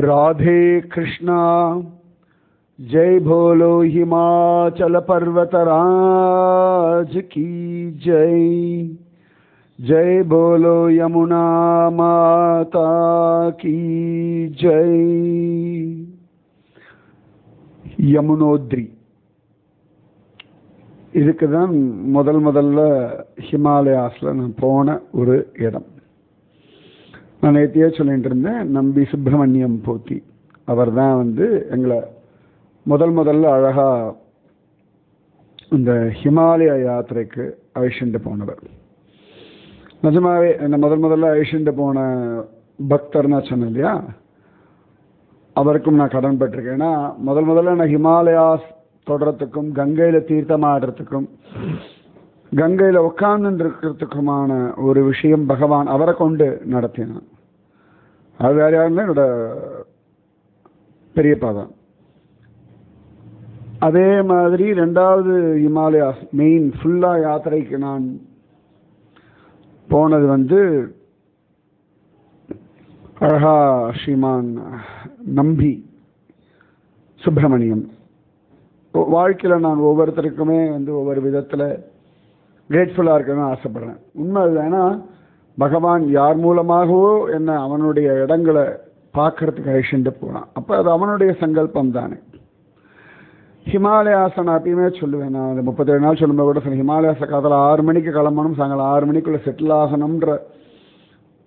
राधे कृष्णा जय भोलो हिमाचल पर्वतराज की जय जय बोलो यमुना माता की जय யமுனோத்ரி இதுக்கு தான் முதல் முதல்ல ஹிமாலயாஸில் நான் போன ஒரு இடம் நான் நேத்தியே சொல்லிட்டு இருந்தேன் நம்பி சுப்பிரமணியம் போத்தி. அவர் தான் வந்து எங்களை முதல் முதல்ல அழகாக இந்த ஹிமாலய யாத்திரைக்கு அழிச்சுட்டு போனவர். நிஜமாவே என்ன முதல் முதல்ல அழிச்சுட்டு போன பக்தர்னா நான் சொன்னேன் இல்லையா? அவருக்கும் நான் கடன் பட்டிருக்கேன் ஏன்னா முதல் முதல்ல நான் ஹிமாலயாஸ் தொடரத்துக்கும் கங்கையில் தீர்த்தமாடுறதுக்கும் கங்கையில் உட்கார்ந்துருக்கிறதுக்குமான ஒரு விஷயம் பகவான் அவரை கொண்டு நடத்தினான் அது வேற யாருமே என்னோட பெரியப்பா தான். அதே மாதிரி ரெண்டாவது இமாலயா மெயின் ஃபுல்லாக யாத்திரைக்கு நான் போனது வந்து அழகா ஸ்ரீமான் நம்பி சுப்பிரமணியம். வாழ்க்கையில் நான் ஒவ்வொருத்தருக்குமே வந்து ஒவ்வொரு விதத்தில் கிரேட்ஃபுல்லாக இருக்கணும்னு ஆசைப்படுறேன். உண்மை இல்லைன்னா ஏன்னா பகவான் யார் மூலமாகவோ என்ன அவனுடைய இடங்களை பார்க்கறதுக்கு அழிச்சுட்டு போகிறான் அப்போ அது அவனுடைய சங்கல்பம் தானே. ஹிமாலயாசன் அப்பயுமே சொல்லுவேன் நான் அந்த முப்பத்தேழு நாள் சொல்லும்போது கூட சொன்னேன் ஹிமாலயாச காலத்தில் ஆறு மணிக்கு கிளம்பணும் சாயங்காலம் ஆறு மணிக்குள்ளே செட்டில் ஆகணுன்ற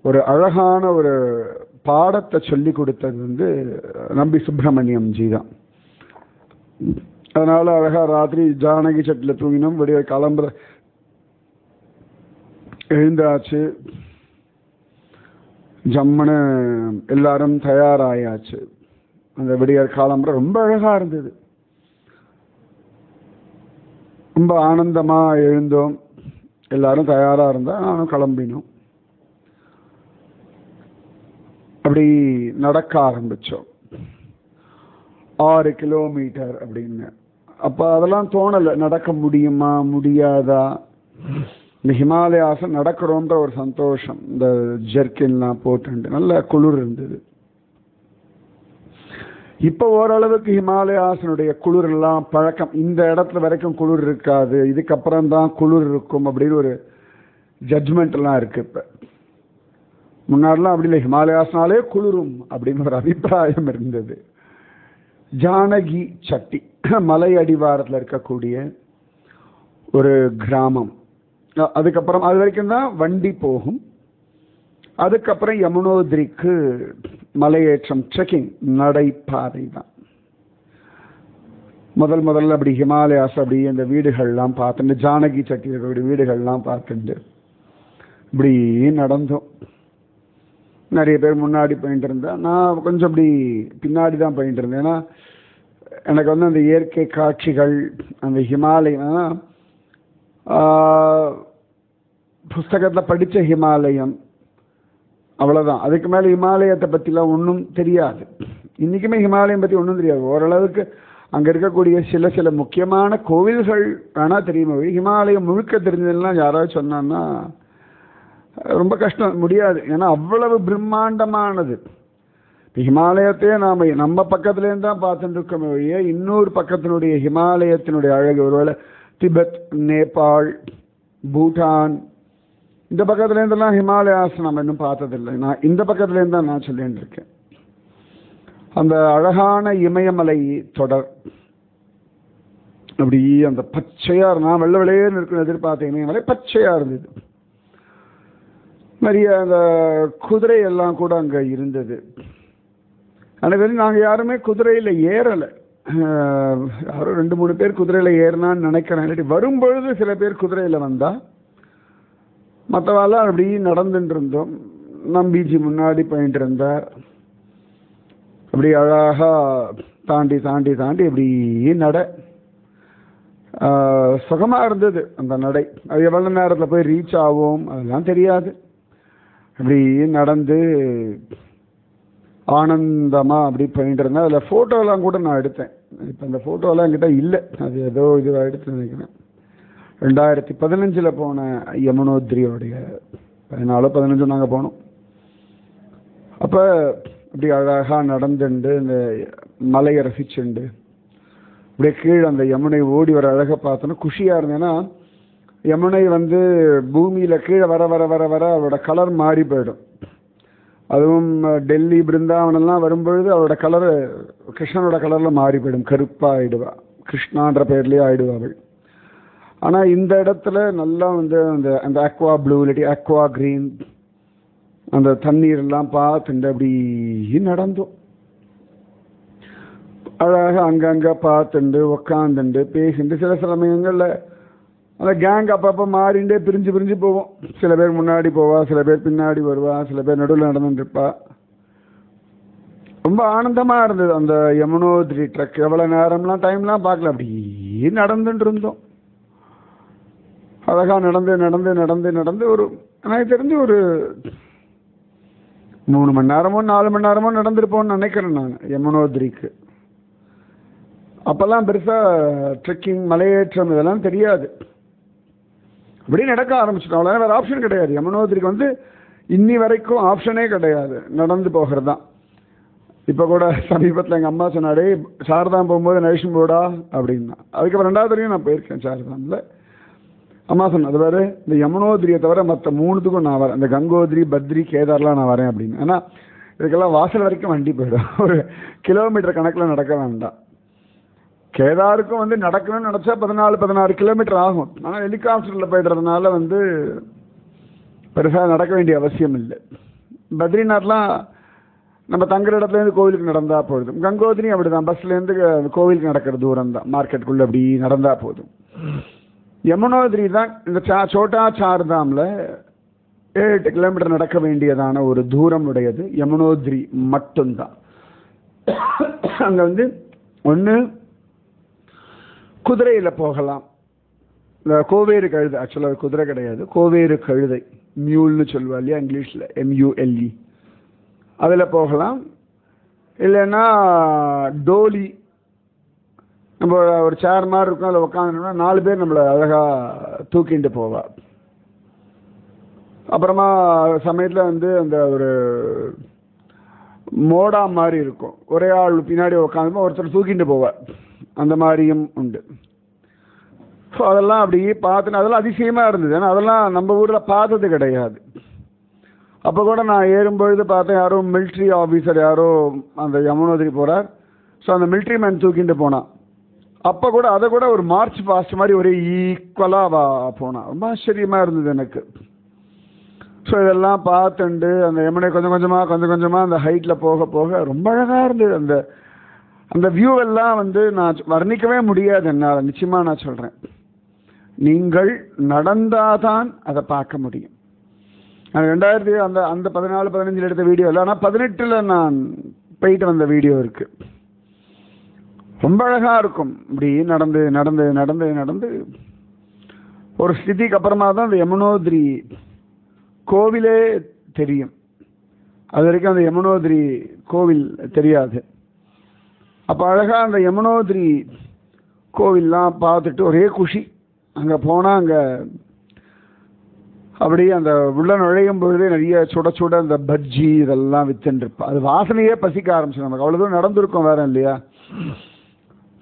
ஒரு அழகான ஒரு பாடத்தை சொல்லி கொடுத்தது வந்து நம்பி சுப்பிரமணியம் ஜி தான். அதனால் அழகாக ராத்திரி ஜானகி சட்டில் தூங்கினோம் விடிய கிளம்புற எழுந்தாச்சு. ஜம்முன்னு எல்லாரும் தயாராயாச்சு. அந்த விடியற் காலம்புற ரொம்ப அழகா இருந்தது. ரொம்ப ஆனந்தமா எழுந்தோம். எல்லாரும் தயாரா இருந்தா நானும் கிளம்பினோம். அப்படி நடக்க ஆரம்பிச்சோம். ஆறு கிலோமீட்டர் அப்படின்னு. அப்ப அதெல்லாம் தோணலை நடக்க முடியுமா முடியாதா? இந்த ஹிமாலயாசம் நடக்கிறோன்ற ஒரு சந்தோஷம். இந்த ஜெர்கின்லாம் போட்டு நல்ல குளிர் இருந்தது. இப்போ ஓரளவுக்கு ஹிமாலயாசனுடைய குளிர் எல்லாம் பழக்கம். இந்த இடத்துல வரைக்கும் குளிர் இருக்காது. இதுக்கப்புறம் தான் குளிர் இருக்கும் அப்படின்னு ஒரு ஜட்ஜ்மெண்ட் எல்லாம் இருக்கு இப்போ. முன்னாடிலாம் அப்படி இல்லை. ஹிமாலயாஸ்னாலே குளிரும் அப்படின்னு ஒரு அபிப்பிராயம் இருந்தது. ஜானகி சட்டி மலை அடிவாரத்தில் இருக்கக்கூடிய ஒரு கிராமம். அதுக்கப்புறம் அது வரைக்கும் தான் வண்டி போகும். அதுக்கப்புறம் யமுனோதிரிக்கு மலையேற்றம் ட்ரெக்கிங் நடைபாதை தான். முதல் முதல்ல அப்படி ஹிமாலயாஸ் அப்படி அந்த வீடுகள்லாம் பார்த்துட்டு ஜானகி சட்டி வீடுகள்லாம் பார்த்துட்டு இப்படி நடந்தோம். நிறைய பேர் முன்னாடி போயிட்டு இருந்தேன் நான் கொஞ்சம் அப்படி பின்னாடி தான் போயிட்டு இருந்தேன். ஏன்னா எனக்கு வந்து அந்த இயற்கை காட்சிகள் அந்த ஹிமாலயம் புஸ்தகத்தில் படித்த ஹிமாலயம். அவ்வளோதான் அதுக்கு மேலே ஹிமாலயத்தை பற்றிலாம் ஒன்றும் தெரியாது. இன்றைக்குமே ஹிமாலயம் பற்றி ஒன்றும் தெரியாது. ஓரளவுக்கு அங்கே இருக்கக்கூடிய சில சில முக்கியமான கோவில்கள் வேணால் தெரியும் ஹிமாலயம் முழுக்க தெரிஞ்சதுலாம் யாராவது சொன்னான்னா ரொம்ப கஷ்டம். முடியாது. ஏன்னா அவ்வளவு பிரம்மாண்டமானது. ஹிமாலயத்தையே நாம் நம்ம பக்கத்துலேருந்து தான் பார்த்துட்டு இருக்கோமே வழியே இன்னொரு பக்கத்தினுடைய ஹிமாலயத்தினுடைய அழகு. ஒருவேளை திபெத் நேபாள் பூட்டான் இந்த பக்கத்துலேருந்துலாம் ஹிமாலயாஸ் நம்ம இன்னும் பார்த்ததில்லை. நான் இந்த பக்கத்துலேருந்து தான் நான் சொல்லிட்டு இருக்கேன். அந்த அழகான இமயமலை தொடர் அப்படி அந்த பச்சையாக நான் வெள்ள வெளியேன்னு இருக்குன்னு எதிர்பார்த்த இமயமலை பச்சையாக இருந்தது. நிறைய அந்த குதிரை எல்லாம் கூட அங்கே இருந்தது. ஆனால் நாங்கள் யாருமே குதிரையில் ஏறலை. யாரும் ரெண்டு மூணு பேர் குதிரையில் ஏறினான்னு நினைக்கிறேன். இல்லாட்டி வரும்பொழுது சில பேர் குதிரையில் வந்தால் மற்றவாலாம் அப்படி நடந்துட்டு இருந்தோம் நம்பிஜி முன்னாடி போயிட்டு இருந்தார் அப்படி அழகாக தாண்டி தாண்டி தாண்டி அப்படியே நடை. சுகமாக இருந்தது அந்த நடை. அது எவ்வளோ நேரத்தில் போய் ரீச் ஆகும் அதெல்லாம் தெரியாது. அப்படி நடந்து ஆனந்தமாக அப்படி போயிட்டு இருந்தேன் அதில் ஃபோட்டோலாம் கூட நான் எடுத்தேன். இப்போ அந்த ஃபோட்டோலாம் என்கிட்ட இல்லை. அது ஏதோ இதுவாக எடுத்து நினைக்கிறேன். ரெண்டாயிரத்தி பதினஞ்சில் போன யமுனோத்ரியோடைய பதினாலோ பதினஞ்சோ நாங்கள் போனோம். அப்போ இப்படி அழகாக நடந்துண்டு இந்த மலையை ரசிச்சுண்டு அப்படியே கீழே அந்த யமுனை ஓடி வர அழகை பார்த்தோன்னா குஷியாக இருந்தேன்னா யமுனை வந்து பூமியில் கீழே வர வர வர வர அவரோட கலர் மாறி போயிடும். அதுவும் டெல்லி பிருந்தாவனெல்லாம் வரும்பொழுது அவரோட கலர் கிருஷ்ணனோட கலரில் மாறி போயிடும். கருப்பாக ஆயிடுவா. கிருஷ்ணான்ற பேர்லேயே ஆயிடுவா அவள். ஆனா இந்த இடத்துல நல்லா வந்து அந்த அந்த அக்வா ப்ளூ இல்லாட்டி அக்வா கிரீன் அந்த தண்ணீர் எல்லாம் பார்த்துட்டு அப்படி நடந்தோம் அழகாக அங்கங்க பார்த்துண்டு உக்காந்துண்டு பேசிண்டு. சில சமயங்கள்ல அந்த கேங் அப்பப்போ மாறிண்டே பிரிஞ்சு பிரிஞ்சு போவோம். சில பேர் முன்னாடி போவா சில பேர் பின்னாடி வருவா சில பேர் நடுவில் நடந்துருப்பா. ரொம்ப ஆனந்தமாக இருந்தது. அந்த யமுனோத்ரி ட்ரக் எவ்வளோ நேரம்லாம் டைம்லாம் பார்க்கல. அப்படியே நடந்துட்டு இருந்தோம். அழகாக நடந்து நடந்து நடந்து நடந்து ஒரு எனக்கு தெரிஞ்சு ஒரு மூணு மணி நேரமோ நாலு மணி நேரமோ நடந்திருப்போம்னு நினைக்கிறேன் நான் யமுனோத்ரிக்கு அப்போல்லாம் பெருசாக ட்ரெக்கிங் மலையேற்றம் இதெல்லாம் தெரியாது. அப்படியே நடக்க ஆரம்பிச்சிட்டோம் அவ்வளோ வேறு ஆப்ஷன் கிடையாது. யமுனோத்ரிக்கு வந்து இன்னி வரைக்கும் ஆப்ஷனே கிடையாது நடந்து போகிறது. தான் இப்போ கூட சமீபத்தில் எங்கள் அம்மா சொன்னாடே சாரதாம் போகும்போது நரேஷன் போடா அப்படின்னா. அதுக்கப்புறம் ரெண்டாவது வரையும் நான் போயிருக்கேன் சாரதாமில் அம்மா சொன்ன அது வேறு இந்த யமுனோதிரியை தவிர மற்ற மூணுத்துக்கும் நான் வரேன். இந்த கங்கோதிரி பத்ரி கேதார்லாம் நான் வரேன் அப்படின்னு. ஏன்னா இதுக்கெல்லாம் வாசல் வரைக்கும் வண்டி போயிடும். ஒரு கிலோமீட்டர் கணக்கில் நடக்க வேண்டாம். கேதாருக்கும் வந்து நடக்கணும்னு நினச்சா பதினாலு பதினாறு கிலோமீட்டர் ஆகும். ஆனால் ஹெலிகாப்டரில் போயிடுறதுனால வந்து பெருசாக நடக்க வேண்டிய அவசியம் இல்லை. பத்ரிநாத்லாம் நம்ம தங்குற இடத்துலேருந்து கோவிலுக்கு நடந்தால் போதும். கங்கோத்ரி அப்படிதான். பஸ்லேருந்து கோவிலுக்கு நடக்கிற தூரம் தான் மார்க்கெட்டுக்குள்ளே அப்படி நடந்தால் போதும். யமுனோதிரி தான் இந்த சா சோட்டா சார்தாமில் ஏழு எட்டு கிலோமீட்டர் நடக்க வேண்டியதான ஒரு தூரம் உடையது யமுனோதிரி மட்டும்தான். அங்கே வந்து ஒன்று குதிரையில் போகலாம். இந்த கோவேறு கழுதை ஆக்சுவலாக குதிரை கிடையாது. கோவேறு கழுதை மியூல்னு சொல்லுவா இல்லையா இங்கிலீஷில் எம்யூஎல்இ அதில் போகலாம். இல்லைன்னா டோலி நம்ம ஒரு சேர் மாதிரி இருக்கும் அதில் உட்காந்துனோம்னா நாலு பேர் நம்மளை அழகாக தூக்கிட்டு போவா. அப்புறமா சமயத்தில் வந்து அந்த ஒரு மோடா மாதிரி இருக்கும். ஒரே ஆள் பின்னாடி உட்காந்து ஒருத்தர் தூக்கிட்டு போவார் அந்த மாதிரியும் உண்டு. ஸோ அதெல்லாம் அப்படி பார்த்துன்னு அதெல்லாம் அதிசயமாக இருந்தது. ஏன்னா அதெல்லாம் நம்ம ஊரில் பார்த்தது கிடையாது. அப்போ கூட நான் ஏறும்பொழுது பார்த்தேன் யாரோ மிலிட்ரி ஆஃபீஸர் யாரோ அந்த யமுனோதிரி போகிறார் ஸோ அந்த மிலிட்ரி மேன் தூக்கிட்டு போனான். அப்போ கூட அதை கூட ஒரு மார்ச் பாஸ்ட் மாதிரி ஒரே ஈக்குவலாக போனால் போனான் ரொம்ப ஆச்சரியமாக இருந்தது எனக்கு. ஸோ இதெல்லாம் பார்த்துண்டு அந்த யமுனை கொஞ்சம் கொஞ்சமாக கொஞ்சம் கொஞ்சமாக அந்த ஹைட்டில் போக போக ரொம்ப அழகாக இருந்தது. அந்த அந்த வியூ எல்லாம் வந்து நான் வர்ணிக்கவே முடியாது என்னால். நிச்சயமாக நான் சொல்கிறேன் நீங்கள் நடந்தாதான் அதை பார்க்க முடியும். நான் ரெண்டாயிரத்தி அந்த அந்த பதினாலு பதினஞ்சில் எடுத்த வீடியோ இல்லை ஆனால் பதினெட்டில் நான் போயிட்டு வந்த வீடியோ இருக்குது ரொம்ப அழகாக இருக்கும். இப்படி நடந்து நடந்து நடந்து நடந்து. ஒரு ஸ்திதிக்கு அப்புறமா தான் அந்த யமுனோதிரி கோவிலே தெரியும். அது வரைக்கும் அந்த யமுனோதிரி கோவில் தெரியாது. அப்போ அழகாக அந்த யமுனோதிரி கோவில்லாம் பார்த்துட்டு ஒரே குஷி. அங்கே போனால் அங்கே அப்படியே அந்த உள்ள நுழையும் பொழுதே நிறைய சுட சுட அந்த பஜ்ஜி இதெல்லாம் வித்துருப்பா அது வாசனையே பசிக்க ஆரம்பிச்சு நமக்கு அவ்வளோ தூரம் நடந்திருக்கோம் வேற இல்லையா?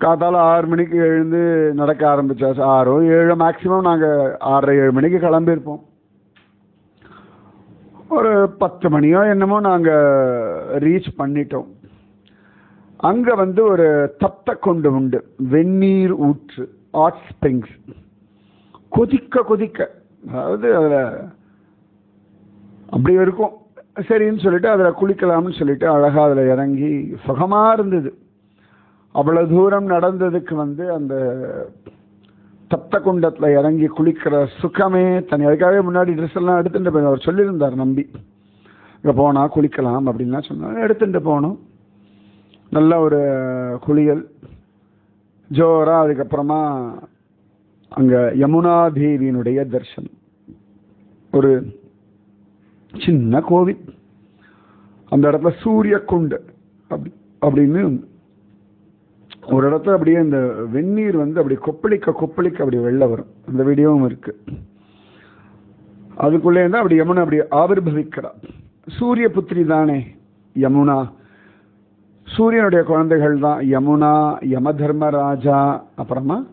காத்தால ஆறு மணிக்கு எழுந்து நடக்க ஆரம்பித்தா ஆறோ ஏழோ மேக்ஸிமம் நாங்கள் ஆறரை ஏழு மணிக்கு கிளம்பியிருப்போம். ஒரு பத்து மணியோ என்னமோ நாங்கள் ரீச் பண்ணிட்டோம். அங்கே வந்து ஒரு தத்த கொண்டு உண்டு. வெந்நீர் ஊற்று ஹாட் ஸ்ப்ரிங்ஸ் கொதிக்க கொதிக்க. அதாவது அதில் அப்படி இருக்கும். சரின்னு சொல்லிட்டு அதில் குளிக்கலாம்னு சொல்லிட்டு அழகாக அதில் இறங்கி சுகமாக இருந்தது. அவ்வளோ தூரம் நடந்ததுக்கு வந்து அந்த தப்த குண்டத்தில் இறங்கி குளிக்கிற சுகமே தனி. அதுக்காகவே முன்னாடி ட்ரெஸ் எல்லாம் எடுத்துட்டு போய் அவர் சொல்லியிருந்தார் நம்பி. இங்கே போனால் குளிக்கலாம் அப்படின்லாம் சொன்னார். எடுத்துட்டு போனோம். நல்ல ஒரு குளியல். ஜோரா அதுக்கப்புறமா அங்கே யமுனா தேவியினுடைய தர்சனம். ஒரு சின்ன கோவில். அந்த இடத்துல சூரிய குண்டு அப்படி அப்படின்னு ஒரு இடத்துல அப்படியே இந்த வெந்நீர் வந்து அப்படி கொப்பளிக்க கொப்பளிக்க அப்படி வெளில வரும். அந்த வீடியோவும் இருக்கு. அதுக்குள்ளே இருந்தால் அப்படி யமுனா அப்படி ஆவிர்பவிக்கிறா. சூரிய புத்திரி தானே யமுனா. சூரியனுடைய குழந்தைகள் தான் யமுனா யம தர்மராஜா அப்புறமா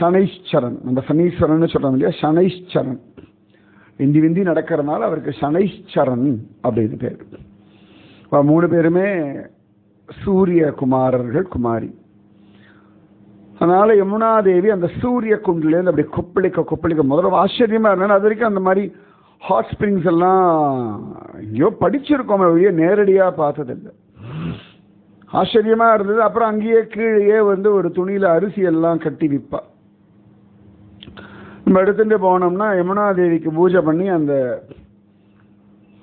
சனைஸ்வரன். அந்த சனீஸ்வரன் சொல்றோம் இல்லையா? சனைஸ்வரன். இந்தி விந்தி நடக்கிறதுனால அவருக்கு சனைஸ்வரன் அப்படின்னு பேர். மூணு பேருமே சூரிய குமாரர்கள் குமாரி. அதனால யமுனா தேவி அந்த சூரிய குண்டிலேருந்து அப்படி கொப்பளிக்க கொப்பளிக்க முதல்ல ஆச்சரியமா இருந்தாலும் அது வரைக்கும் அந்த மாதிரி ஹாட் ஸ்ப்ரிங்ஸ் எல்லாம் எங்கேயோ படிச்சிருக்கோம் ஒழிய நேரடியாக பார்த்ததில்லை. ஆச்சரியமாக இருந்தது. அப்புறம் அங்கேயே கீழேயே வந்து ஒரு துணியில் அரிசி எல்லாம் கட்டி விற்பா நம்ம எடுத்துட்டு போனோம்னா யமுனா தேவிக்கு பூஜை பண்ணி அந்த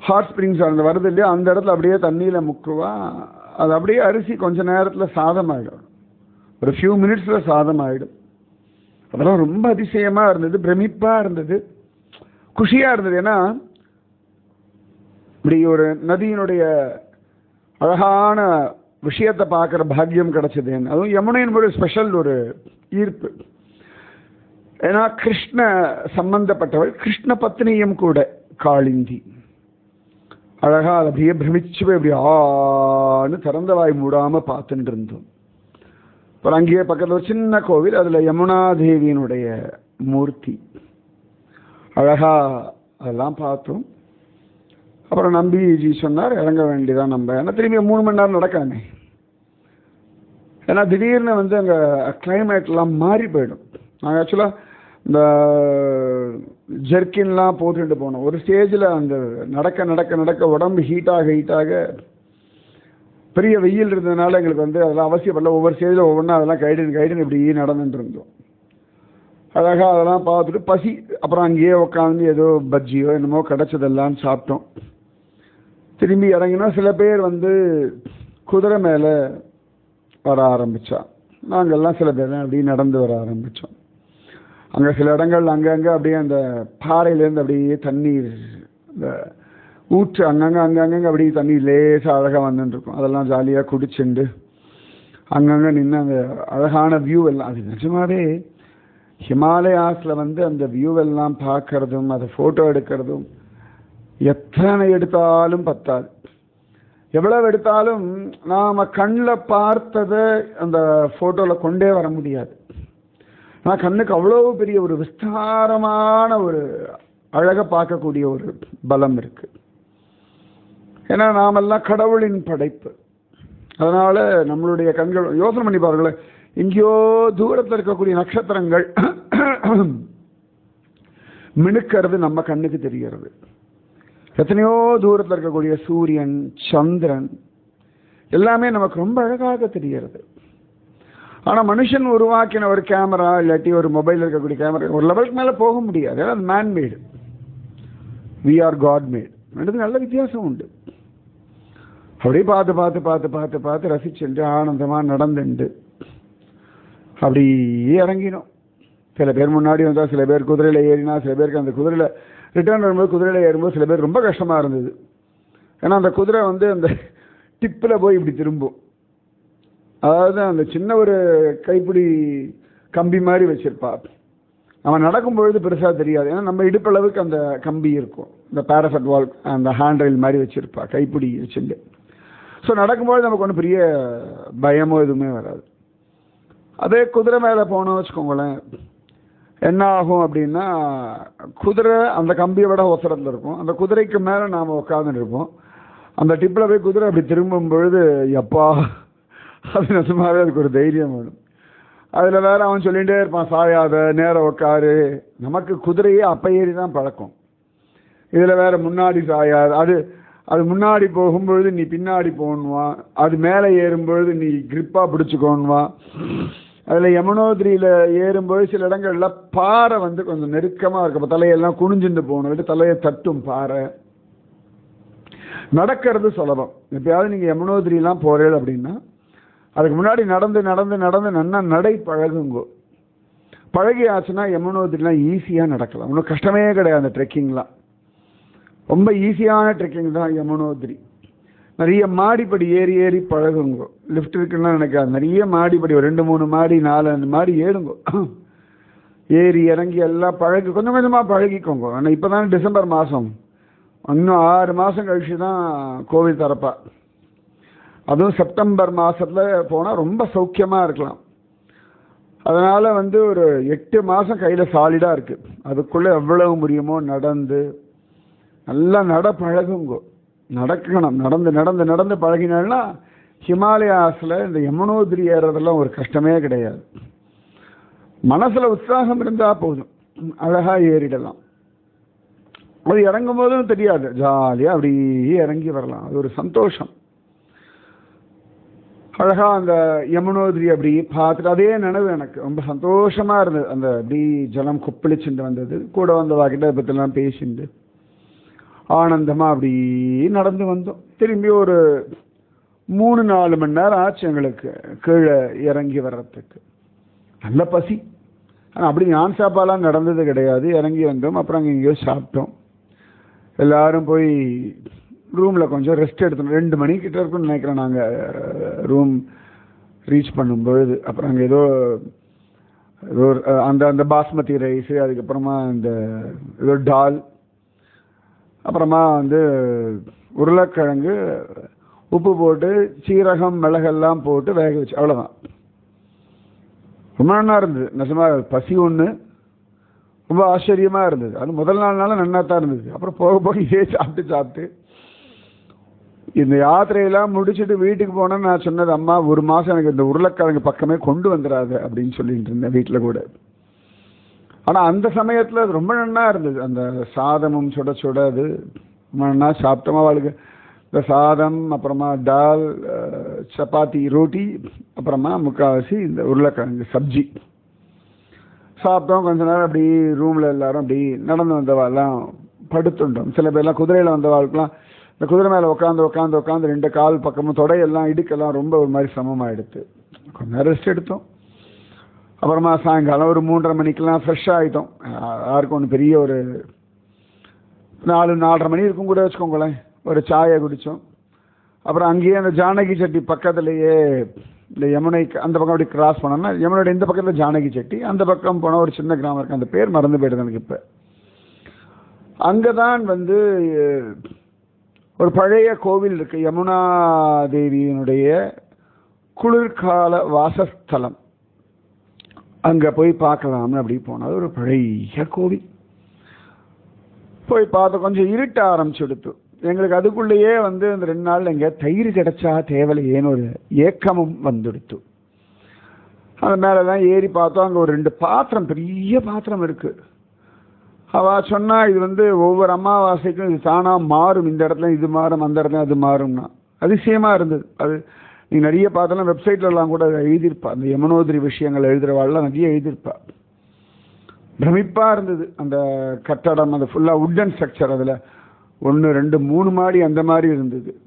ஹாட் ஸ்ப்ரிங்ஸ் அந்த வருது இல்லையா? அந்த இடத்துல அப்படியே தண்ணியில் முக்குவா. அது அப்படியே அரிசி கொஞ்ச நேரத்தில் சாதம் ஆகிடும் ஒரு ஃபியூ மினிட்ஸில் சாதம் ஆகிடும் அதெல்லாம் ரொம்ப அதிசயமாக இருந்தது பிரமிப்பாக இருந்தது. குஷியாக இருந்தது. ஏன்னா இப்படி ஒரு நதியினுடைய அழகான விஷயத்தை பார்க்குற பாக்கியம் கிடைச்சது. அதுவும் யமுனையினுடைய ஸ்பெஷல் ஒரு ஈர்ப்பு. ஏன்னா கிருஷ்ண சம்பந்தப்பட்டவள் கிருஷ்ண பத்னியும் கூட காளிந்தி. அழகா அதை அப்படியே பிரமிச்சு போய் இப்படி ஆன்னு திறந்த வாய் மூடாம பார்த்துட்டு இருந்தோம் அப்புறம் அங்கேயே பக்கத்தில் ஒரு சின்ன கோவில் அதில் யமுனா தேவியினுடைய மூர்த்தி. அழகா அதெல்லாம் பார்த்தோம். அப்புறம் நம்பிஜி சொன்னார் இறங்க வேண்டியதான் நம்ம. ஏன்னா திரும்பி மூணு மணி நேரம் நடக்காமே. ஏன்னா திடீர்னு வந்து அங்கே கிளைமேட்லாம் மாறி போயிடும். நாங்கள் ஆக்சுவலாக இந்த ஜெர்கின்லாம் போட்டுட்டு போனோம். ஒரு ஸ்டேஜில் அந்த நடக்க நடக்க நடக்க உடம்பு ஹீட்டாக ஹீட்டாக பெரிய வெயில் இருந்ததுனால எங்களுக்கு வந்து அதெல்லாம் அவசியப்படல ஒவ்வொரு ஸ்டேஜில் ஒவ்வொன்றா அதெல்லாம் கைடன் கைடன் இப்படி நடந்துட்டு இருந்தோம். அழகாக அதெல்லாம் பார்த்துட்டு பசி அப்புறம் அங்கேயே உட்காந்து ஏதோ பஜ்ஜியோ என்னமோ கிடச்சதெல்லாம் சாப்பிட்டோம். திரும்பி இறங்கினா சில பேர் வந்து குதிரை மேலே வர ஆரம்பித்தா நாங்கள்லாம் சில பேர் அப்படியே நடந்து வர ஆரம்பித்தோம் அங்கே சில இடங்கள் அங்கங்கே அப்படியே அந்த பாறையிலேருந்து அப்படியே தண்ணீர் இந்த ஊற்று அங்கங்கே அங்கங்கே அப்படியே தண்ணீர் லேசாக அழகாக வந்துட்டுருக்கும் அதெல்லாம் ஜாலியாக குடிச்சுண்டு அங்கங்கே நின்று அந்த அழகான வியூ எல்லாம். அது நிஜமாவே ஹிமாலயாஸில் வந்து அந்த வியூ எல்லாம் பார்க்கறதும் அதை ஃபோட்டோ எடுக்கிறதும் எத்தனை எடுத்தாலும் பத்தாது. எவ்வளவு எடுத்தாலும் நாம் கண்ணில் பார்த்ததை அந்த ஃபோட்டோவில் கொண்டே வர முடியாது. ஆனால் கண்ணுக்கு அவ்வளோ பெரிய ஒரு விஸ்தாரமான ஒரு அழகை பார்க்கக்கூடிய ஒரு பலம் இருக்கு. ஏன்னா நாமெல்லாம் கடவுளின் படைப்பு. அதனால நம்மளுடைய கண்கள் யோசனை பண்ணி பாருங்களேன். எங்கேயோ தூரத்தில் இருக்கக்கூடிய நட்சத்திரங்கள் மினுக்கிறது நம்ம கண்ணுக்கு தெரிகிறது. எத்தனையோ தூரத்தில் இருக்கக்கூடிய சூரியன் சந்திரன் எல்லாமே நமக்கு ரொம்ப அழகாக தெரிகிறது. ஆனால் மனுஷன் உருவாக்கின ஒரு கேமரா இல்லாட்டி ஒரு மொபைல் இருக்கக்கூடிய கேமரா ஒரு லெவலுக்கு மேலே போக முடியாது. அது man made we are God made ரெண்டுக்கும் நல்ல வித்தியாசம் உண்டு. அப்படியே பார்த்து பார்த்து பார்த்து பார்த்து பார்த்து ரசிச்சுண்டு ஆனந்தமாக நடந்துண்டு. அப்படி இறங்கினோம். சில பேர் முன்னாடி வந்தால் சில பேர் குதிரையில் ஏறினா சில பேருக்கு அந்த குதிரையில் ரிட்டர்ன் வரும்போது குதிரையில் ஏறும்போது சில பேர் ரொம்ப கஷ்டமாக இருந்தது. ஏன்னா அந்த குதிரை வந்து அந்த டிப்பில் போய் இப்படி திரும்பும். அதாவது அந்த சின்ன ஒரு கைப்பிடி கம்பி மாதிரி வச்சுருப்பா அவன் நடக்கும் பொழுது பெருசாக தெரியாது. ஏன்னா நம்ம இடுப்பளவுக்கு அந்த கம்பி இருக்கும். இந்த பேரசட் வால் அந்த ஹேண்ட் ரயில் மாதிரி வச்சிருப்பா கைப்பிடி வச்சுட்டு ஸோ நடக்கும்போது நமக்கு ஒன்றும் பெரிய பயமோ எதுவுமே வராது. அதே குதிரை மேலே போனோம் வச்சுக்கோங்களேன். என்ன ஆகும் அப்படின்னா குதிரை அந்த கம்பியை விட ஒசரத்தில் இருக்கும். அந்த குதிரைக்கு மேலே நாம் உட்காந்துட்டு இருப்போம். அந்த டிப்பில் போய் குதிரை அப்படி திரும்பும் பொழுது எப்பா அது நிஜமாவே அதுக்கு ஒரு தைரியம் வேணும். அதில் வேற அவன் சொல்லிகிட்டே இருப்பான் சாயாத நேரம் உட்காரு. நமக்கு குதிரையே அப்ப ஏறி தான் பழக்கம். இதில் வேற முன்னாடி சாயாது அது அது முன்னாடி போகும்பொழுது நீ பின்னாடி போகணுவான் அது மேலே ஏறும்பொழுது நீ கிரிப்பாக பிடிச்சிக்கோணுவான் அதில் யமுனோதிரியில் ஏறும்போது சில இடங்களில் பாறை வந்து கொஞ்சம் நெருக்கமாக இருக்கும் தலையெல்லாம் குனிஞ்சுட்டு போகணும். விட்டு தலையை தட்டும் பாறை. நடக்கிறது சுலபம். எப்பயாவது நீங்கள் யமுனோதிரிலாம் போகிறீங்க அப்படின்னா அதுக்கு முன்னாடி நடந்து நடந்து நடந்து நன்னா நடை பழகுங்கோ. பழகி ஆச்சுன்னா யமுனோத்திரிலாம் ஈஸியாக நடக்கலாம். ஒன்றும் கஷ்டமே கிடையாது அந்த ட்ரெக்கிங்லாம் ரொம்ப ஈஸியான ட்ரெக்கிங் தான் யமுனோத்ரி நிறைய மாடிப்படி ஏறி ஏறி பழகுங்க. லிஃப்ட் இருக்குன்னா நினைக்காது. நிறைய மாடிப்படி ஒரு ரெண்டு மூணு மாடி நாலு அஞ்சு மாடி ஏறுங்க. ஏறி இறங்கி எல்லாம் பழகி கொஞ்சம் கொஞ்சமாக பழகிக்கோங்க. ஆனால் இப்போ தான் டிசம்பர் மாதம் இன்னும் ஆறு மாதம் கழிச்சு தான் கோவில் தரப்பா அதுவும் செப்டம்பர் மாதத்தில் போனால் ரொம்ப சௌக்கியமாக இருக்கலாம். அதனால் வந்து ஒரு எட்டு மாதம் கையில் சாலிடாக இருக்குது அதுக்குள்ளே எவ்வளவு முடியுமோ நடந்து நல்லா நட பழகுங்கோ. நடக்கணும். நடந்து நடந்து நடந்து பழகினால்னா ஹிமாலயாஸில் இந்த யமுனோதிரி ஏறுறதெல்லாம் ஒரு கஷ்டமே கிடையாது. மனசில் உற்சாகம் இருந்தால் போதும். அழகாக ஏறிடலாம். அது இறங்கும் போதும் தெரியாது. ஜாலியாக அப்படியே இறங்கி வரலாம். அது ஒரு சந்தோஷம். அழகா அந்த யமுனோதிரி அப்படி பார்த்துட்டு அதே நினைவு எனக்கு. ரொம்ப சந்தோஷமா இருந்தது. அந்த அப்படி ஜலம் கொப்பளிச்சுட்டு வந்தது. கூட வந்த வாக்கிட்ட அதை பற்றிலாம் பேசிட்டு ஆனந்தமா அப்படி நடந்து வந்தோம். திரும்பி ஒரு மூணு நாலு மணி நேரம் ஆச்சு எங்களுக்கு கீழே இறங்கி வர்றதுக்கு. நல்ல பசி. ஆனால் அப்படி நான் சாப்பாலாம் நடந்தது கிடையாது. இறங்கி வந்தோம். அப்புறம் அங்கே எங்கேயோ சாப்பிட்டோம். எல்லாரும் போய் ரூமில் கொஞ்சம் ரெஸ்ட் எடுத்தோம் ரெண்டு மணிக்கிட்ட இருக்கும்னு நினைக்கிறேன் நாங்கள் ரூம் ரீச் பண்ணும் பொழுது அப்புறம் அங்கே ஏதோ ஏதோ அந்த அந்த பாஸ்மதி ரைஸு அதுக்கப்புறமா இந்த ஏதோ டால் அப்புறமா வந்து உருளைக்கிழங்கு உப்பு போட்டு சீரகம் மிளகெல்லாம் போட்டு வேக வச்சு அவ்வளோதான் ரொம்ப நல்லா இருந்தது. நிஜமாக பசி ஒன்று ரொம்ப ஆச்சரியமாக இருந்தது. அது முதல் நாள்னால நல்லா தான் இருந்தது. அப்புறம் போக போக இதே சாப்பிட்டு சாப்பிட்டு இந்த யாத்திரையெல்லாம் முடிச்சுட்டு வீட்டுக்கு போனேன் நான் சொன்னது அம்மா ஒரு மாதம் எனக்கு இந்த உருளைக்கிழங்கு பக்கமே கொண்டு வந்துடாது அப்படின்னு சொல்லிட்டு இருந்தேன் வீட்டில் கூட. ஆனால் அந்த சமயத்தில் அது ரொம்ப நன்னா இருந்தது. அந்த சாதமும் சுட சுட அது ரொம்ப நன்னா சாப்பிட்டோமா அவளுக்கு. இந்த சாதம் அப்புறமா டால் சப்பாத்தி ரோட்டி அப்புறமா முக்காவாசி இந்த உருளைக்கிழங்கு சப்ஜி. சாப்பிட்டோம். கொஞ்ச நேரம் அப்படி ரூமில் எல்லாரும் அப்படி நடந்து வந்தவாள்லாம் படுத்துட்டோம். சில பேர்லாம் குதிரையில் வந்தவாளுக்குலாம் இந்த குதிரை மேலே உட்காந்து உட்காந்து உட்காந்து ரெண்டு கால் பக்கமும் தொடையெல்லாம் இடுக்கெல்லாம் ரொம்ப ஒரு மாதிரி சமமாகிடுது கொஞ்ச நேரம் ரெஸ்ட் எடுத்தோம். அப்புறமா சாயங்காலம் ஒரு மூன்றரை மணிக்கெல்லாம் ஃப்ரெஷ் ஆகிட்டோம் யாருக்கும் ஒன்று பெரிய ஒரு நாலு நாலரை மணி இருக்கும் கூட வச்சுக்கோங்களேன். ஒரு சாயை குடித்தோம். அப்புறம் அங்கேயே அந்த ஜானகி செட்டி பக்கத்துலேயே இந்த யமுனை அந்த பக்கம் அப்படி கிராஸ் பண்ணோம்னா யமுனோட இந்த பக்கத்தில் ஜானகி செட்டி அந்த பக்கம் போனால் ஒரு சின்ன கிராமம் இருக்குது அந்த பேர் மறந்து போயிடுது எனக்கு இப்போ. அங்கே தான் வந்து ஒரு பழைய கோவில் இருக்கு யமுனா தேவியினுடைய குளிர்கால வாசஸ்தலம். அங்கே போய் பார்க்கலாம்னு அப்படி போனது. ஒரு பழைய கோவில். போய் பார்த்து கொஞ்சம் இருட்ட ஆரம்பிச்சுடுத்து. எங்களுக்கு அதுக்குள்ளேயே வந்து இந்த ரெண்டு நாள் இங்கே தயிர் கிடைச்சா தேவலையேன்னு ஒரு ஏக்கமும் வந்துடுத்து. அது மேலெல்லாம் ஏறி பார்த்தோம். அங்கே ஒரு ரெண்டு பாத்திரம் பெரிய பாத்திரம் இருக்குது அவ சொன்னால் இது வந்து ஒவ்வொரு அமாவாசைக்கும் இது தானாக மாறும். இந்த இடத்துல இது மாறும் அந்த இடத்துல அது மாறும்னா. அதிசயமாக இருந்தது. அது நீ நிறைய பார்த்தாலும் வெப்சைட்லலாம் கூட அதை எழுதியிருப்பா. அந்த யமுனோதிரி விஷயங்கள் எழுதுகிறவாள்லாம் நிறைய எழுதியிருப்பா. பிரமிப்பாக இருந்தது. அந்த கட்டடம் அந்த ஃபுல்லாக உட்டன் ஸ்ட்ரக்சர் அதில். ஒன்று ரெண்டு மூணு மாடி அந்த மாதிரி இருந்தது.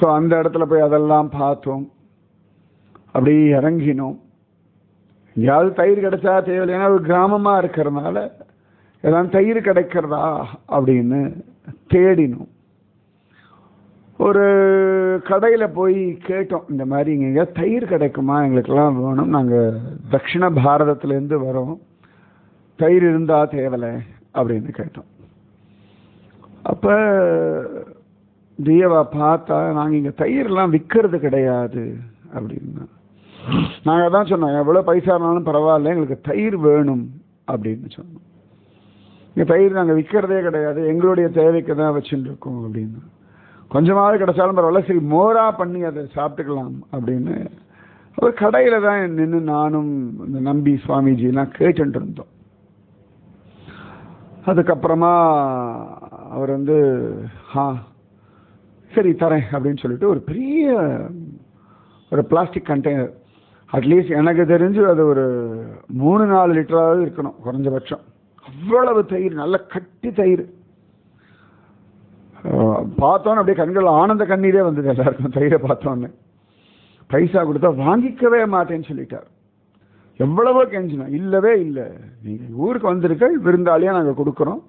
ஸோ அந்த இடத்துல போய் அதெல்லாம் பார்த்தோம். அப்படியே இறங்கினோம். எங்கேயாவது தயிர் கிடைச்சா தேவையில்லை. ஏன்னா ஒரு கிராமமாக இருக்கிறதுனால ஏதாவது தயிர் கிடைக்கிறதா அப்படின்னு தேடினோம். ஒரு கடையில் போய் கேட்டோம் இந்த மாதிரி இங்கே தயிர் கிடைக்குமா? எங்களுக்கெல்லாம் வேணும். நாங்கள் தட்சிண பாரதத்துலேருந்து வரோம். தயிர் இருந்தால் தேவலை அப்படின்னு கேட்டோம். அப்போ தியவா பார்த்தா நாங்கள் இங்கே தயிர்லாம் விற்கிறது கிடையாது அப்படின்னா. நாங்கள் அதான் சொன்னோம் எவ்வளோ பைசா இருந்தாலும் பரவாயில்ல எங்களுக்கு தயிர் வேணும் அப்படின்னு சொன்னோம். இங்கே தயிர் நாங்கள் விற்கிறதே கிடையாது. எங்களுடைய தேவைக்கு தான் வச்சுட்டு அப்படின்னு. கொஞ்சமாவது கிடைச்சாலும் பரவாயில்ல. சரி மோராக பண்ணி அதை சாப்பிட்டுக்கலாம் அப்படின்னு ஒரு கடையில் தான் நின்று நானும் இந்த நம்பி சுவாமிஜிலாம் கேட்டுட்டு இருந்தோம் அதுக்கப்புறமா அவர் வந்து ஹா சரி தரேன் அப்படின்னு சொல்லிட்டு ஒரு பெரிய ஒரு பிளாஸ்டிக் கண்டெய்னர் அட்லீஸ்ட் எனக்கு தெரிஞ்சு அது ஒரு மூணு நாலு லிட்டராவது இருக்கணும் குறைஞ்சபட்சம். அவ்வளவு தயிர் நல்ல கட்டி தயிர். பார்த்தோன்னு அப்படியே கண்கள் ஆனந்த கண்ணீரே வந்தது எல்லாருக்கும் தயிரை பார்த்தோன்னு. பைசா கொடுத்தா வாங்கிக்கவே மாட்டேன்னு சொல்லிட்டார். எவ்வளவோ கெஞ்சினோம். இல்லவே இல்லை. நீங்கள் ஊருக்கு வந்திருக்க விருந்தாளியாக நாங்கள் கொடுக்குறோம்.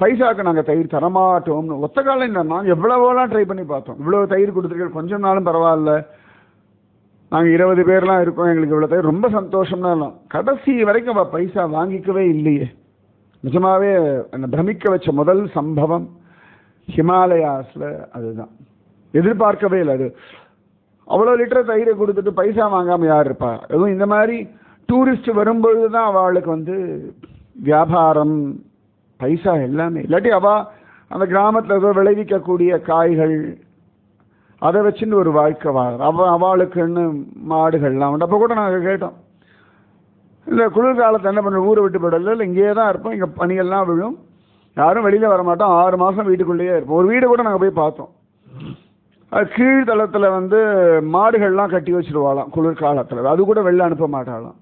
பைசாக்கு நாங்கள் தயிர் தரமாட்டோம்னு. ஒத்த காலம் இல்லை நாங்கள் எவ்வளவோலாம் ட்ரை பண்ணி பார்த்தோம். இவ்வளோ தயிர் கொடுத்துருக்கீங்க கொஞ்சம் நாளும் பரவாயில்ல. நாங்கள் இருபது பேர்லாம் இருக்கோம் எங்களுக்கு இவ்வளோ தயிர். ரொம்ப சந்தோஷம்னாலும் கடைசி வரைக்கும் பைசா வாங்கிக்கவே இல்லையே. நிஜமாகவே என்னை பிரமிக்க வச்ச முதல் சம்பவம் ஹிமாலயாஸில் அதுதான். எதிர்பார்க்கவே இல்லை அது. அவ்வளோ லிட்டர் தயிரை கொடுத்துட்டு பைசா வாங்காமல் யார் இருப்பா? எதுவும் இந்த மாதிரி டூரிஸ்ட் வரும்பொழுது தான் அவளுக்கு வந்து வியாபாரம் பைசா எல்லாமே. இல்லாட்டி அவள் அந்த கிராமத்தில் ஏதோ விளைவிக்கக்கூடிய காய்கள் அதை வச்சுன்னு ஒரு வாழ்க்கை வாழ அவ அவளுக்குன்னு மாடுகள்லாம் உண்டு. அப்போ கூட நாங்கள் கேட்டோம் இல்லை குளிர்காலத்தை என்ன பண்ண ஊரை விட்டு போயிடல இல்லை இங்கேயே தான் இருப்போம். இங்கே பனியெல்லாம் விழும். யாரும் வெளியில் வர மாட்டோம் ஆறு மாதம் வீட்டுக்குள்ளேயே இருப்போம். ஒரு வீடு கூட நாங்கள் போய் பார்த்தோம். அது கீழ்தளத்தில் வந்து மாடுகள்லாம் கட்டி வச்சுருவாளாம் குளிர்காலத்தில். அது கூட வெளில அனுப்ப மாட்டாளாம்.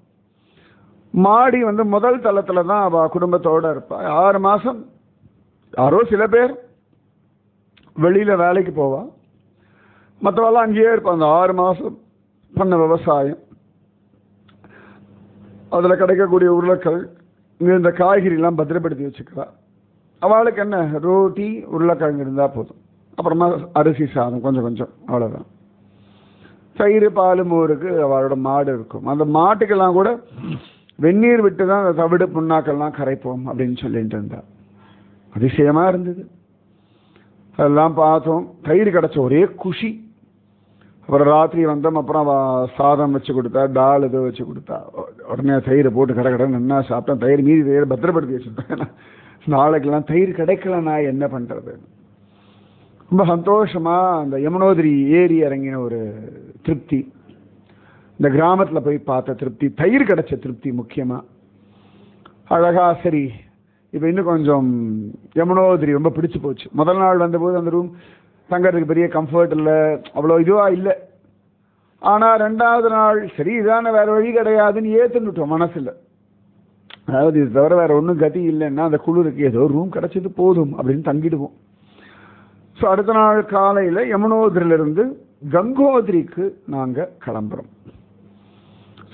மாடி வந்து முதல் தளத்தில் தான் அவள் குடும்பத்தோடு இருப்பாள் ஆறு மாதம் யாரோ சில பேர் வெளியில் வேலைக்கு போவாள் மற்றவெல்லாம் அங்கேயே இருப்பாள் அந்த ஆறு மாதம் பண்ண விவசாயம். அதில் கிடைக்கக்கூடிய உருளைக்கள் இந்த காய்கறிலாம் பத்திரப்படுத்தி வச்சுக்கிறா. அவளுக்கு என்ன? ரோட்டி உருளைக்கிழங்கு இருந்தால் போதும். அப்புறமா அரிசி சாதம் கொஞ்சம் கொஞ்சம். அவ்வளோதான் தயிர் பால் மோருக்கு அவளோட மாடு இருக்கும். அந்த மாட்டுக்கெல்லாம் கூட வெந்நீர் விட்டு தான் அந்த தவிடு புண்ணாக்கெல்லாம் கரைப்போம் அப்படின்னு சொல்லிட்டு இருந்தா. அதிசயமாக இருந்தது. அதெல்லாம் பார்த்தோம். தயிர் கிடச்ச ஒரே குஷி. அப்புறம் ராத்திரி வந்தோம் அப்புறம் சாதம் வச்சு கொடுத்தா டால் ஏதோ வச்சு கொடுத்தா. உடனே தயிர் போட்டு கடை கடை நின்னா சாப்பிட்டேன் தயிர் மீதி தயிர் பத்திரப்படுத்தி வச்சுருப்பேன் நாளைக்கெல்லாம் தயிர் கிடைக்கல நான் என்ன பண்ணுறது ரொம்ப சந்தோஷமா அந்த யமுனோதிரி ஏறி இறங்கின ஒரு திருப்தி. இந்த கிராமத்தில் போய் பார்த்த திருப்தி. தயிர் கிடைச்ச திருப்தி முக்கியமாக அழகா சரி இப்போ இன்னும் கொஞ்சம் யமுனோதிரி ரொம்ப பிடிச்சு போச்சு. முதல் நாள் வந்தபோது அந்த ரூம் தங்கறதுக்கு பெரிய கம்ஃபர்ட் இல்லை அவ்வளோ இதுவாக இல்லை. ஆனால் ரெண்டாவது நாள் சரி இதான வேறு வழி கிடையாதுன்னு ஏற்றுன்னுட்டோம் மனசில். அதாவது இது தவிர வேறு ஒன்றும் கதி இல்லைன்னா அந்த குளிருக்கு ஏதோ ரூம் கிடச்சிது போதும் அப்படின்னு தங்கிடுவோம். ஸோ அடுத்த நாள் காலையில் யமுனோதிரிலிருந்து கங்கோதிரிக்கு நாங்கள் கிளம்புறோம்.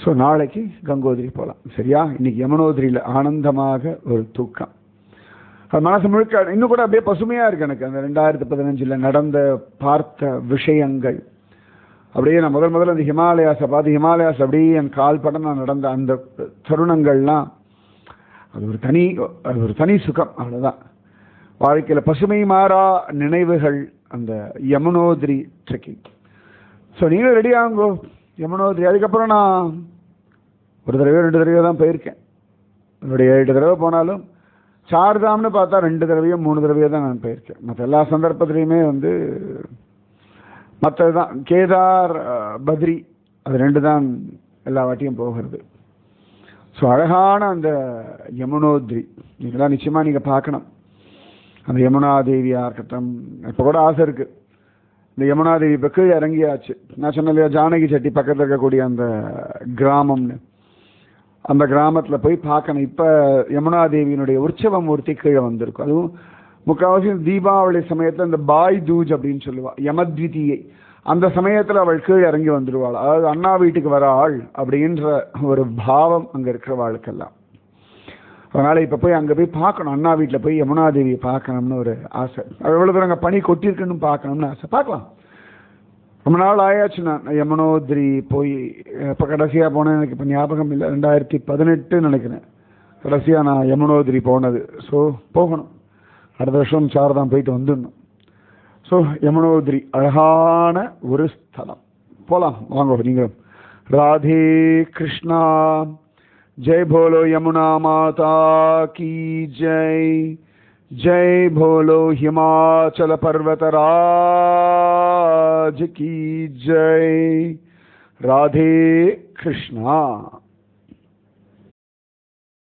ஸோ நாளைக்கு கங்கோதிரி போகலாம் சரியா? இன்னைக்கு யமுனோதிரியில் ஆனந்தமாக ஒரு தூக்கம். அது மனசு முழுக்க இன்னும் கூட அப்படியே பசுமையாக இருக்கு எனக்கு. அந்த ரெண்டாயிரத்தி பதினஞ்சில் நடந்த பார்த்த விஷயங்கள். அப்படியே நான் முதல் முதல்ல அந்த ஹிமாலயாஸை பார்த்து ஹிமாலயாஸ் அப்படியே என் கால் படம் நான் நடந்த அந்த தருணங்கள்லாம் அது ஒரு தனி அது ஒரு தனி சுகம் அவ்வளோதான் வாழ்க்கையில் பசுமை மாறா நினைவுகள் அந்த யமுனோதிரி ட்ரெக்கிங் ஸோ நீங்களும் ரெடி ஆகுங்கோ யமுனோதிரி. அதுக்கப்புறம் நான் ஒரு தடவை ரெண்டு தடவை தான் போயிருக்கேன். என்னுடைய ஏழு தடவை போனாலும் சார்தாம்னு பார்த்தா ரெண்டு தடவையோ மூணு தடவையோ தான் நான் போயிருக்கேன். மற்ற எல்லா சந்தர்ப்பத்திலையுமே வந்து மற்றது தான் கேதார் பத்ரி அது ரெண்டு தான் எல்லா வாட்டியும் போகிறது. ஸோ அழகான அந்த யமுனோத்ரி. இதெல்லாம் நிச்சயமாக நீங்கள் பார்க்கணும். அந்த யமுனா தேவியாக இருக்கட்டும் இப்போ கூட ஆசை இருக்குது இந்த யமுனா தேவி இப்போ கீழே இறங்கியாச்சு. நான் சொன்னேன் இல்லையா ஜானகி செட்டி பக்கத்தில் இருக்கக்கூடிய அந்த கிராமம்னு. அந்த கிராமத்தில் போய் பார்க்கணும். இப்போ யமுனா தேவியினுடைய உற்சவ மூர்த்தி கீழே வந்திருக்கும் அதுவும் முக்கால்வாசி தீபாவளி சமயத்தில் இந்த பாய் தூஜ் அப்படின்னு சொல்லுவாள் யமத்விதியை. அந்த சமயத்தில் அவள் கீழே இறங்கி வந்துடுவாள் அதாவது அண்ணா வீட்டுக்கு வர ஆள் அப்படின்ற ஒரு பாவம் அங்கே இருக்கிறவாளுக்கெல்லாம் அதனால் இப்போ போய் அங்கே போய் பார்க்கணும். அண்ணா வீட்டில் போய் யமுனா தேவியை பார்க்கணும்னு ஒரு ஆசை. எவ்வளோ தூரம் அங்கே பனி கொட்டியிருக்குன்னு பார்க்கணும்னு ஆசை. பார்க்கலாம். ரொம்ப நாள் ஆயாச்சு நான் யமுனோத்ரி போய் இப்போ கடைசியாக போனேன். எனக்கு இப்போ ஞாபகம் இல்லை. ரெண்டாயிரத்தி பதினெட்டு நினைக்கிறேன். கடைசியாக நான் யமுனோத்ரி போனது. ஸோ போகணும். அடுத்த வருஷம் சாரதான் போயிட்டு வந்துடணும். ஸோ யமுனோத்ரி அழகான ஒரு ஸ்தலம். போகலாம் வாங்க நீங்களும் ராதே கிருஷ்ணா. ஜெய் போலோ யமுனா மாதா கி ஜெய். जय भोलो हिमाचल पर्वत राज की जय। राधे कृष्णा।